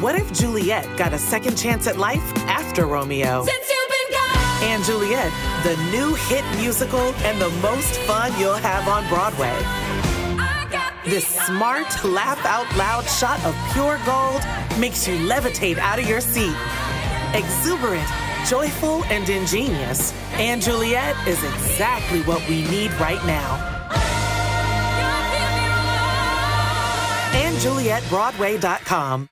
What if Juliet got a second chance at life after Romeo? And Juliet, the new hit musical and the most fun you'll have on Broadway. This smart, laugh out loud shot of pure gold makes you levitate out of your seat. Exuberant, joyful, and ingenious. And Juliet is exactly what we need right now. And JulietBroadway.com.